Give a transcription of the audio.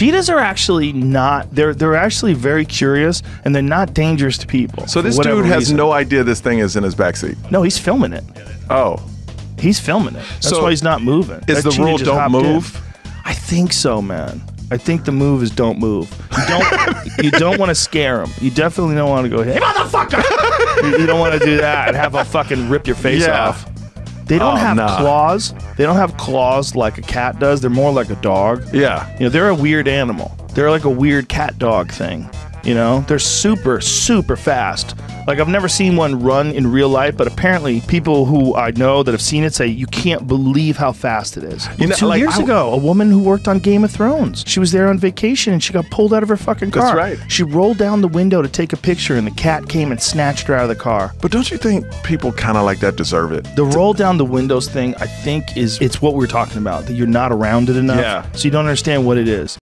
Cheetahs are actually not. They're they're actually very curious and they're not dangerous to people. So this dude has reason. no idea this thing is in his backseat. No, he's filming it. Oh, He's filming it. That's So, why he's not moving. is That the rule don't hopped in. move? I think so, man. I think the move is don't move. You don't. you don't want to scare him. You definitely don't want to go, hey motherfucker. you, you don't want to do that and have a fucking rip your face Yeah. off. They don't Oh, have nah. claws. They don't have claws like a cat does. They're more like a dog. yeah. You know, they're a weird animal. They're like a weird cat dog thing. You know, they're super, super fast. Like, I've never seen one run in real life, but apparently, people who I know that have seen it say you can't believe how fast it is. You know, Two like, years I- ago, a woman who worked on Game of Thrones, she was there on vacation and she got pulled out of her fucking car. That's right. She rolled down the window to take a picture, and the cat came and snatched her out of the car. But don't you think people kind of like that deserve it? The roll down the windows thing, I think, is it's what we we're talking about. That you're not around it enough, Yeah. so you don't understand what it is.